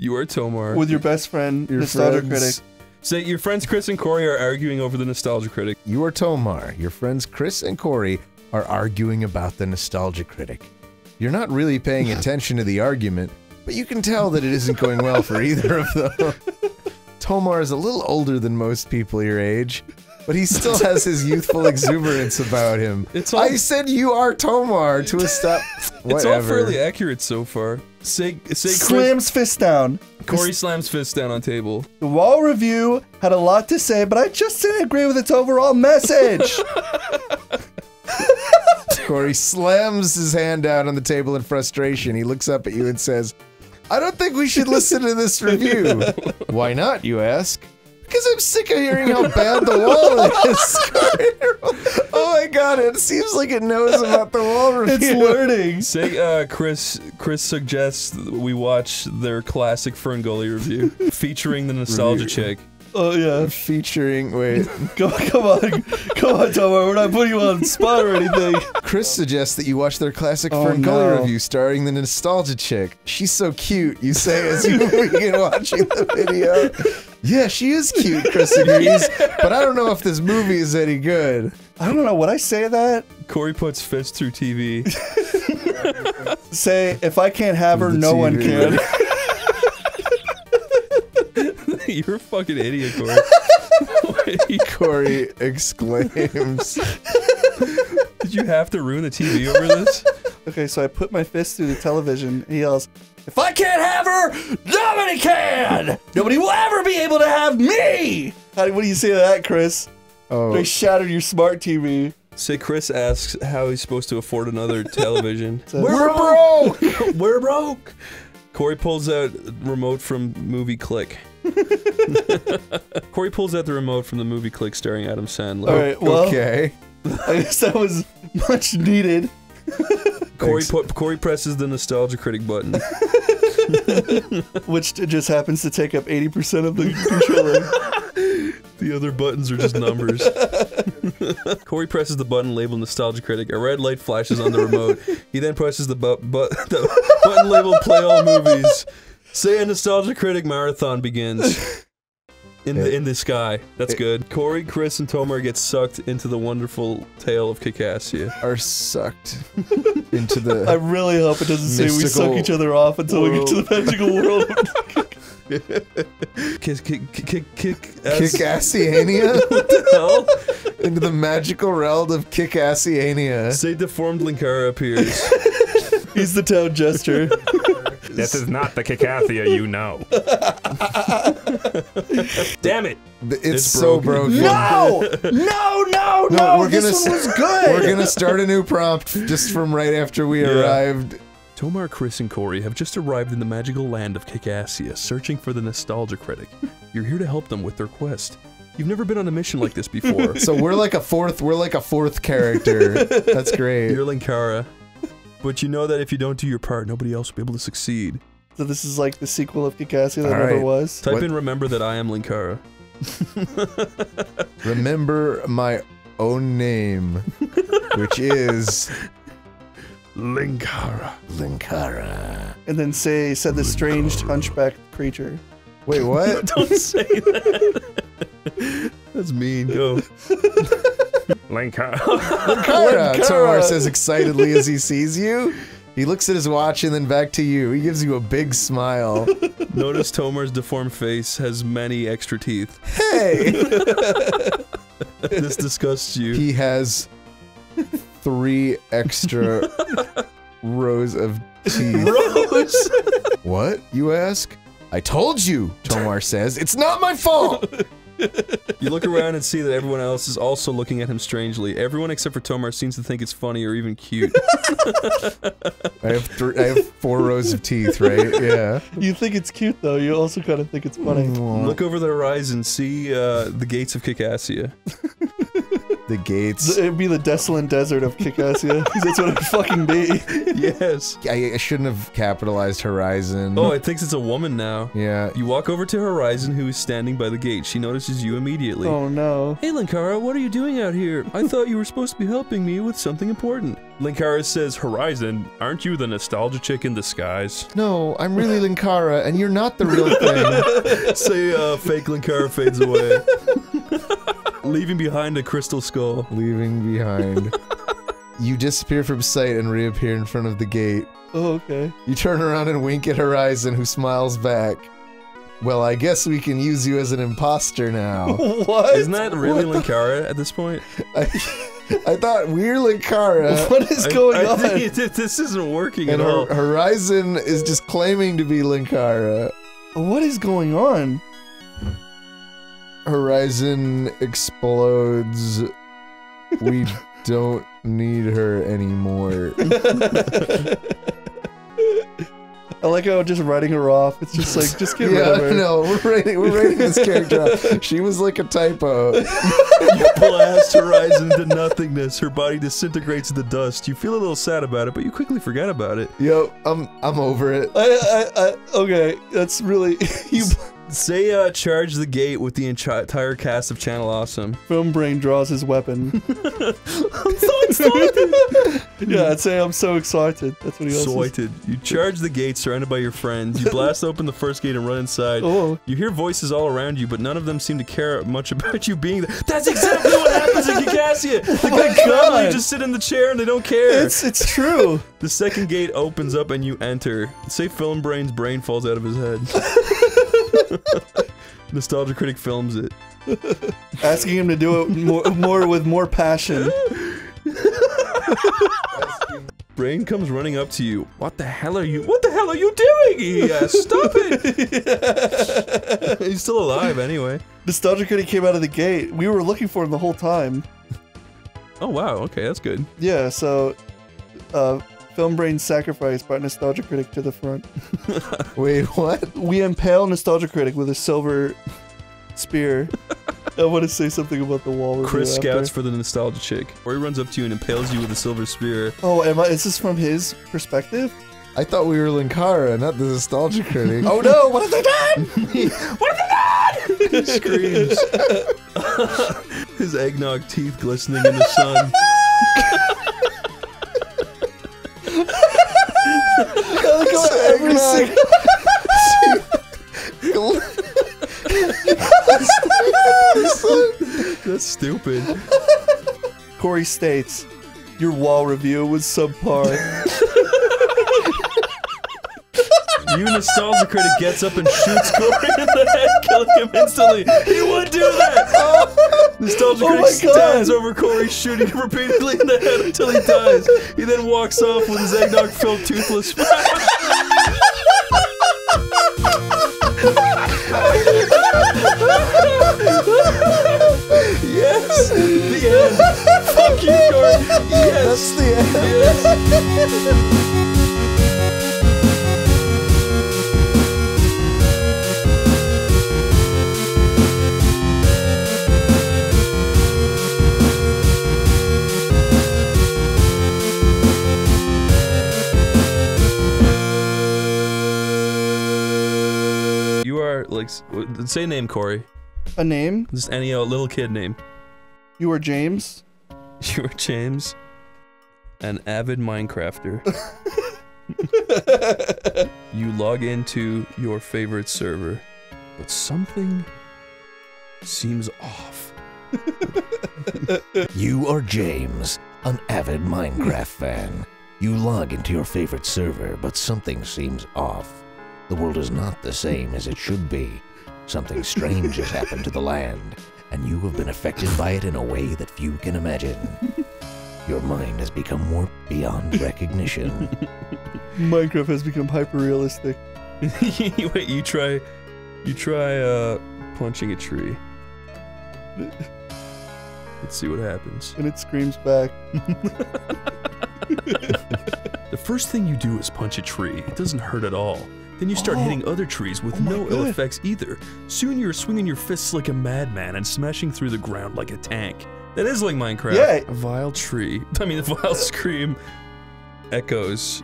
You are Tomar. with your best friend, Your Nostalgia friends- Critic. Say your friends Chris and Corey are arguing over the Nostalgia Critic. You are Tomar. Your friends Chris and Corey are arguing about the Nostalgia Critic. You're not really paying attention to the argument, but you can tell that it isn't going well for either of them. Tomar is a little older than most people your age, but he still has his youthful exuberance about him. It's all- I said you are Tomar to a stop. Whatever. It's all fairly accurate so far. Say say Chris, Slams fist down. Corey slams fist down on table. The Wall Review had a lot to say, but I just didn't agree with its overall message. Corey slams his hand down on the table in frustration. He looks up at you and says, I don't think we should listen to this review. Why not, you ask? Because I'm sick of hearing how bad the wall is. oh my god, it seems like it knows about the wall review. it's learning. Say uh, Chris Chris suggests we watch their classic FernGully review featuring the nostalgia Review. chick. Oh yeah. Featuring, wait, Come, come on, come on, Tomar. We're not putting you on the spot or anything. Chris suggests that you watch their classic Oh, FernGully no. review starring the nostalgia chick. She's so cute, you say as you begin watching the video. Yeah, she is cute, Chris agrees, but I don't know if this movie is any good. I don't know. Would I say that? Corey puts fist through TV. Say if I can't have her, The no one can. You're a fucking idiot, Corey. Corey exclaims. Did you have to ruin the TV over this? Okay, so I put my fist through the television. He yells, "If I can't have her, nobody can. Nobody will ever be able to have me." How, what do you say to that, Chris? Oh, They shattered your smart TV. Say Chris asks how he's supposed to afford another television. We're broke. We're broke. Corey pulls out remote from movie Click. Corey pulls out the remote from the movie Click starring Adam Sandler. All right, well, okay. I guess that was much needed. Corey Thanks. Corey presses the nostalgia critic button. which just happens to take up 80% of the controller. The other buttons are just numbers. Corey presses the button labeled Nostalgia Critic. A red light flashes on the remote. He then presses the, bu- bu- the button labeled Play All Movies. Say a Nostalgia Critic marathon begins. In the in the sky. That's It- good. Corey, Chris, and Tomar get sucked into the wonderful tale of Kickassia. Are sucked into the. I really hope it doesn't say we suck each other off until we get to the magical world. Kick, kick, kick, kick, Kickassiania? hell? into the magical realm of Kickassiania. Say deformed Linkara appears. He's the town jester. This is not the Kikathia you know. Damn it! It's, It's so broken. broken. no! No, no, no! No, we're this gonna one was good! We're gonna start a new prompt just from right after we Yeah. arrived. Tomar, Chris, and Corey have just arrived in the magical land of Kickassia, searching for the Nostalgia Critic. You're here to help them with their quest. You've never been on a mission like this before. So we're like a fourth. We're like a fourth character. That's great. You're Linkara. But you know that if you don't do your part, nobody else will be able to succeed. So this is like the sequel of Kickassia that All never right. was. Type What- in remember that I am Linkara. Remember my own name, which is Linkara. Linkara. And then say said the strange hunchback creature. Wait, what? Don't say that. That's mean. Go. Linka. Linkara, Tomar says excitedly as he sees you. He looks at his watch and then back to you. He gives you a big smile. Notice Tomar's deformed face has many extra teeth. Hey! This disgusts you. He has three extra rows of teeth. Rose! What, you ask? I told you, Tomar says. It's not my fault! You look around and see that everyone else is also looking at him strangely. Everyone except for Tomar seems to think it's funny or even cute. I have three, I have four rows of teeth, right? Yeah. You think it's cute though. You also kind of think it's funny. Mwah. Look over the horizon, see uh, the gates of Kickassia. the gates. It'd be the desolate desert of Kickassia. That's what it'd fucking be. yes. I, I shouldn't have capitalized Horizon. Oh, it thinks it's a woman now. yeah. You walk over to Horizon, who is standing by the gate. She notices you immediately. Oh no. Hey, Linkara, what are you doing out here? I thought you were supposed to be helping me with something important. Linkara says, Horizon, aren't you the nostalgia chick in disguise? No, I'm really Linkara, and you're not the real thing. Say, uh, fake Linkara fades away. Leaving behind a crystal skull. Leaving behind. You disappear from sight and reappear in front of the gate. Oh, okay. You turn around and wink at Horizon, who smiles back. Well, I guess we can use you as an imposter now. What? Isn't that really Linkara at this point? I, I thought we're Linkara, what is I- going I on? think it- this isn't working and at all. Hor- Horizon is just claiming to be Linkara. What is going on? Horizon explodes. We don't need her anymore. I like how just writing her off. It's just like, just get rid yeah, of her. no, we're rating, we're rating this character off. She was like a typo. blast Horizon to nothingness. Her body disintegrates to the dust. You feel a little sad about it, but you quickly forget about it. Yo, I'm I'm over it. I, I, I, okay, that's really you. Say, uh, charge the gate with the entire cast of Channel Awesome. Film brain draws his weapon. I'm so excited! yeah, I'd say I'm so excited. That's what he also says. Excited. You charge the gate surrounded by your friends. You blast open the first gate and run inside. Oh, You hear voices all around you, but none of them seem to care much about you being there. That's exactly what happens in Kickassia! The my good couple, God. you just sit in the chair and they don't care. it's it's true. The second gate opens up and you enter. Say Film Brain's brain falls out of his head. Nostalgia Critic films it. Asking him to do it more, more with more passion. Brain comes running up to you. What the hell are you? What the hell are you doing? He asks. Stop it! He's still alive anyway. Nostalgia Critic came out of the gate. We were looking for him the whole time. Oh wow. Okay, that's good. Yeah, so uh, Film Brain sacrificed brought Nostalgia Critic to the front. Wait, what? We impale Nostalgia Critic with a silver spear. I want to say something about the wall. review Chris after. scouts for the nostalgia chick. Or he runs up to you and impales you with a silver spear. Oh, am I, is this from his perspective? I thought we were Linkara, not the nostalgia critic. Oh no! What have they done? what have they done? he screams. His eggnog teeth glistening in the sun. How That's stupid. Corey states, "Your wall review was subpar." You nostalgia critic gets up and shoots Corey in the head, killing him instantly. He would do that. Nostalgia Oh critic my stands over Corey, shooting him repeatedly in the head until he dies. He then walks off with his eggnog-filled toothless You, Corey. Yes, That's the end. yes. You are like, say a name, Corey. A name? Just any uh, little kid name. You are James. You're James, an avid Minecrafter. you log into your favorite server, but something seems off. You are James, an avid Minecraft fan. You log into your favorite server, but something seems off. The world is not the same as it should be. Something strange has happened to the land, and you have been affected by it in a way that few can imagine. Your mind has become warped beyond recognition. Minecraft has become hyper realistic. Wait, you try, you try uh, punching a tree. Let's see what happens. And it screams back. The first thing you do is punch a tree. It doesn't hurt at all. Then you start Oh. hitting other trees with Oh my no ill effects either. Soon you're swinging your fists like a madman and smashing through the ground like a tank. That is like Minecraft. Yeah. A vile tree. I mean, a vile scream echoes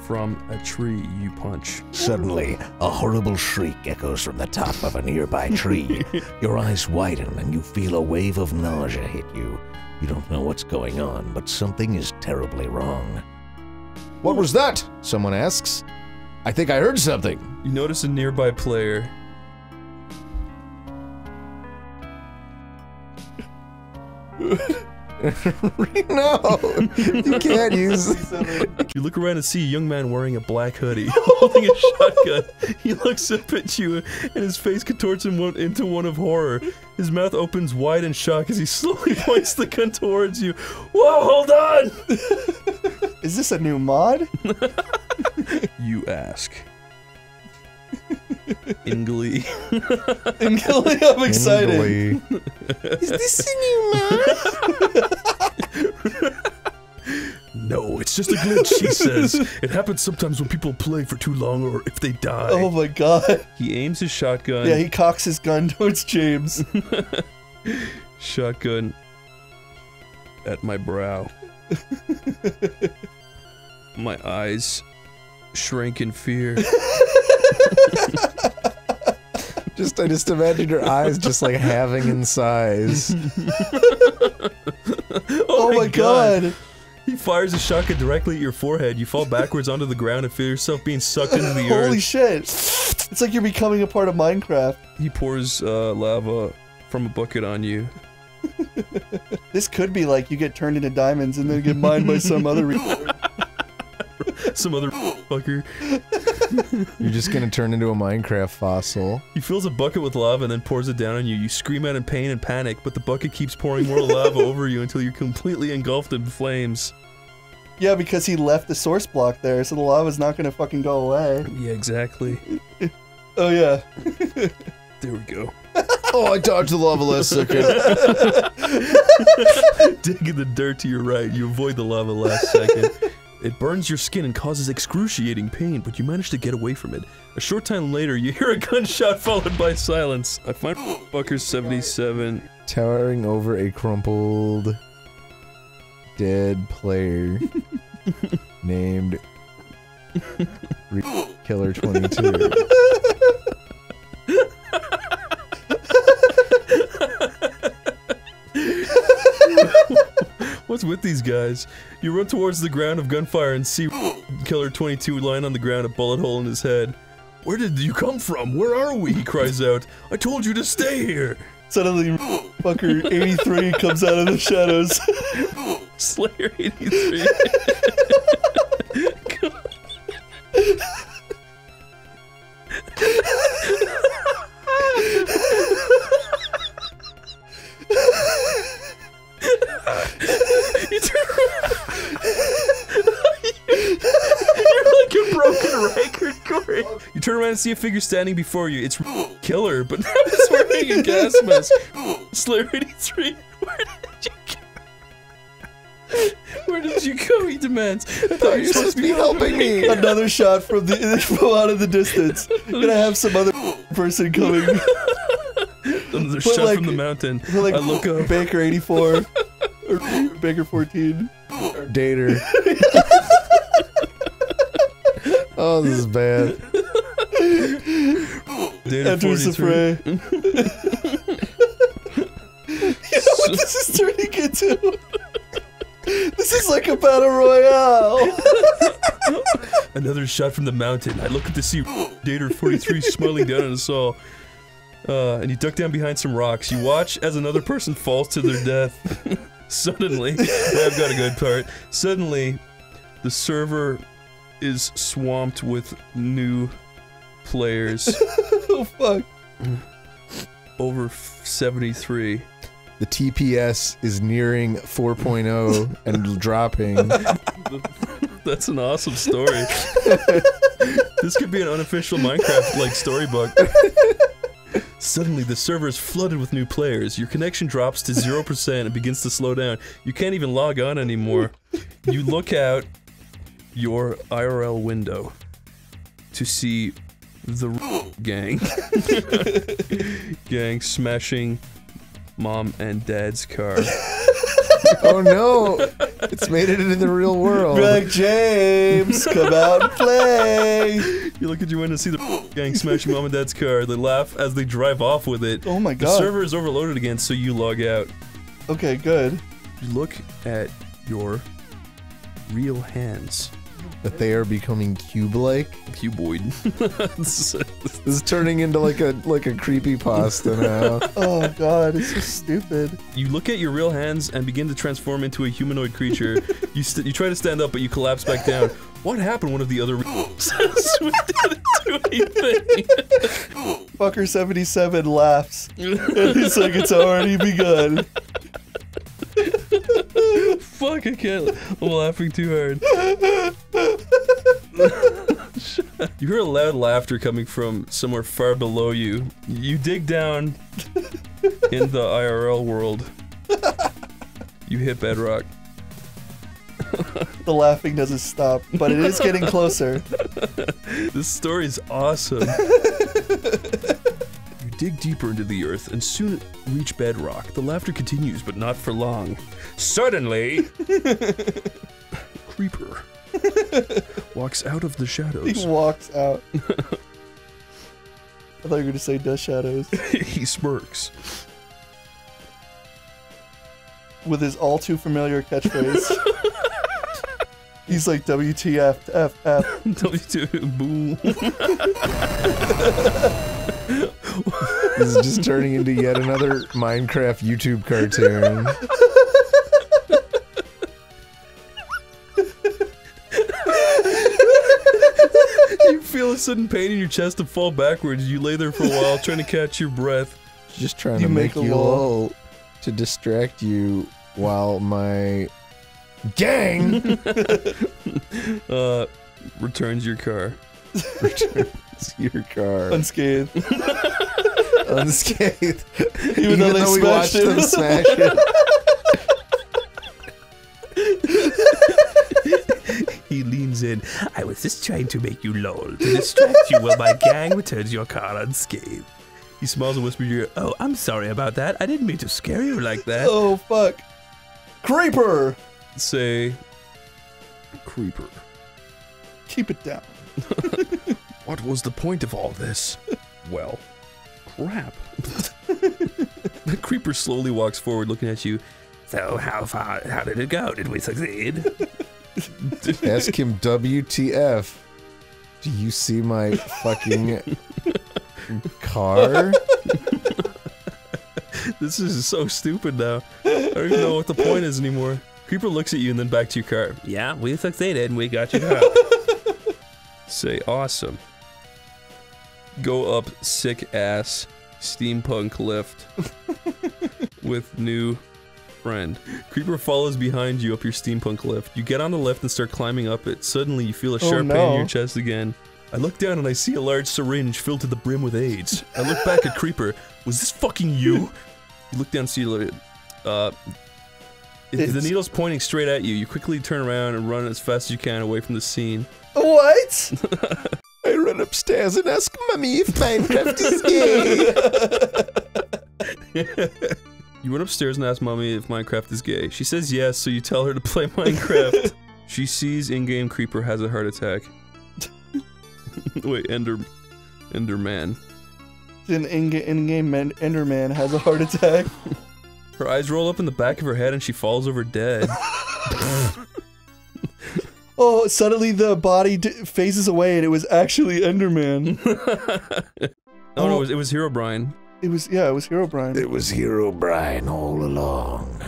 from a tree you punch. Suddenly, a horrible shriek echoes from the top of a nearby tree. Your eyes widen and you feel a wave of nausea hit you. You don't know what's going on, but something is terribly wrong. What was that? Someone asks. I think I heard something. You notice a nearby player. no, you can't use. You look around and see a young man wearing a black hoodie, holding a shotgun. He looks up at you, and his face contorts into one of horror. His mouth opens wide in shock as he slowly points the gun towards you. Whoa, hold on! Is this a new mod? You ask. In glee. I'm excited. Tingly. Is this a new man? No, it's just a glitch, he says. It happens sometimes when people play for too long or if they die. Oh my god. He aims his shotgun. Yeah, he cocks his gun towards James. shotgun at my brow. my eyes shrink in fear. Just I just imagine your eyes just like having in size. Oh, my god. He fires a shotgun directly at your forehead. You fall backwards onto the ground and feel yourself being sucked into the Holy earth. Holy shit. It's like you're becoming a part of Minecraft. he pours uh, lava from a bucket on you. This could be like you get turned into diamonds and then get mined by some other. Re- Some other fucker. You're just gonna turn into a Minecraft fossil. He fills a bucket with lava and then pours it down on you. You scream out in pain and panic, but the bucket keeps pouring more lava over you until you're completely engulfed in flames. yeah, because he left the source block there, so the lava's not gonna fucking go away. Yeah, exactly. Oh yeah. There we go. Oh, I dodged the lava last second. Dig in the dirt to your right. You avoid the lava last second. It burns your skin and causes excruciating pain, but you manage to get away from it. A short time later, you hear a gunshot followed by silence. I find fucker 77. Towering over a crumpled, dead player named Re- Killer 22. What's with these guys? You run towards the ground of gunfire and see Killer 22 lying on the ground, a bullet hole in his head. Where did you come from? Where are we? He cries out. I told you to stay here. Suddenly, fucker 83 comes out of the shadows. Slayer 83. You turn around and see a figure standing before you. It's Killer, but now he's wearing a gas mask. Slayer 83, where did you go? Where did you go? He demands. I thought you were supposed to be helping me. Another shot from the from out of the distance. Gonna have some other person coming. Another But shot like- from the mountain. Like I look up. Baker 84 or Baker 14. Dater. Oh, this is bad. Data Enters the 43. fray. you know what this is turning into? This is like a battle royale. Another shot from the mountain. I look up to see Dater 43 smiling down on us all. Uh, and you duck down behind some rocks. You watch as another person falls to their death. Suddenly, I've got a good part. Suddenly, the server is swamped with new players. oh fuck. Over 73. The TPS is nearing 4.0 and dropping. That's an awesome story. this could be an unofficial Minecraft like storybook. Suddenly, the server is flooded with new players. Your connection drops to 0% and begins to slow down. You can't even log on anymore. You look out your IRL window to see the gang. gang smashing mom and dad's car. oh no! It's made it into the real world. Greg James, come out and play. you look at your window, and see the gang smashing mom and dad's car. They laugh as they drive off with it. Oh my god! The server is overloaded again, so you log out. Okay, good. You look at your real hands. That they are becoming cube-like. Cuboid. This is turning into like a like a creepy pasta now. Oh god, it's so stupid. you look at your real hands and begin to transform into a humanoid creature. you st- you try to stand up, but you collapse back down. What happened? One of the other says we didn't do anything. Fucker 77 laughs. And he's like, it's already begun. Fuck, I can't. I'm laughing too hard. you hear a loud laughter coming from somewhere far below you. You dig down in the IRL world. You hit bedrock. The laughing doesn't stop, but it is getting closer. This story is awesome. dig deeper into the earth and soon reach bedrock. The laughter continues, but not for long. Suddenly, Creeper walks out of the shadows. He walks out. I thought you were going to say Dust Shadows. he smirks. With his all too familiar catchphrase. He's like, WTF, F, F, F. W2 boo. This is just turning into yet another Minecraft YouTube cartoon. you feel a sudden pain in your chest and fall backwards. You lay there for a while, trying to catch your breath. Just trying You to make make, a you lull. lull to distract you while my gang Uh, returns your car. returns your car Unscathed. Unscathed. Even, though they we watched it. them smash it. He leans in. I was just trying to make you lol, to distract you while my gang returns your car unscathed. He smiles and whispers ear, Oh, I'm sorry about that. I didn't mean to scare you like that. Oh, fuck. Creeper! Say, Creeper. Keep it down. What was the point of all this? well, crap. the creeper slowly walks forward, looking at you. So, how far? How did it go? Did we succeed? Ask him WTF. Do you see my fucking car? this is so stupid now. I don't even know what the point is anymore. Creeper looks at you and then back to your car. Yeah, we succeeded and we got you. Say awesome. Go up sick ass steampunk lift with new friend. Creeper follows behind you up your steampunk lift. You get on the lift and start climbing up it. Suddenly you feel a Oh, sharp pain in your chest again. I look down and I see a large syringe filled to the brim with AIDS. I look back at Creeper. Was this fucking you? You look down and see uh, the needle's pointing straight at you. You quickly turn around and run as fast as you can away from the scene. What? I run upstairs and ask Mummy if Minecraft is gay. You run upstairs and ask mommy if Minecraft is gay. She says yes, so you tell her to play Minecraft. she sees in-game creeper has a heart attack. Wait, Ender, Enderman. An in-ga- in-game man- Enderman has a heart attack. Her eyes roll up in the back of her head and she falls over dead. Oh, suddenly the body d- phases away and it was actually Enderman. oh no, it oh. was, it was Hero Brian. It was, yeah, it was Hero Brian. It was Hero Brian all along.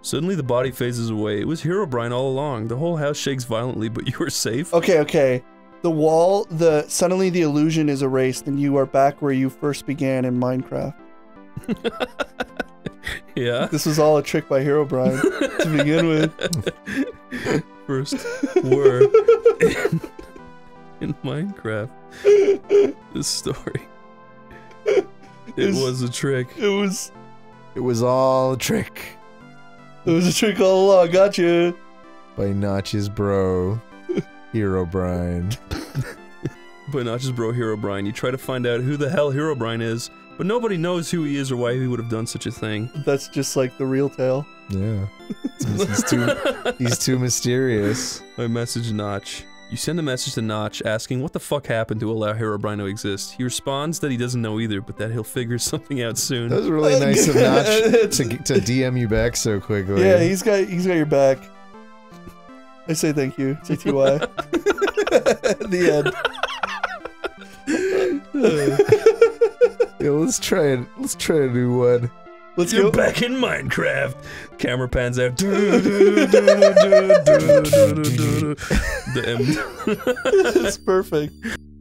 Suddenly the body phases away. It was Hero Brian all along. The whole house shakes violently, but you are safe. Okay, okay. The wall, the suddenly the illusion is erased and you are back where you first began in Minecraft. Yeah. This was all a trick by Hero Brian to begin with. First were in, in Minecraft. This story. It It's- was a trick. It was It was all a trick it was a trick all along. Gotcha. by Notch's bro, Hero Brian. But not just bro Hero Brian. You try to find out who the hell Hero Brian is, But nobody knows who he is or why he would have done such a thing. That's just like the real tale. Yeah. he's, too, he's too mysterious. I message Notch. You send a message to Notch asking what the fuck happened to allow Herobrine to exist. He responds that he doesn't know either, but that he'll figure something out soon. That was really nice of Notch to, to DM you back so quickly. Yeah, he's got he's got your back. I say thank you. Say ty. the end. Yeah, let's try it. Let's try a new one. Let's You're go. back in Minecraft. Camera pans out. It's perfect.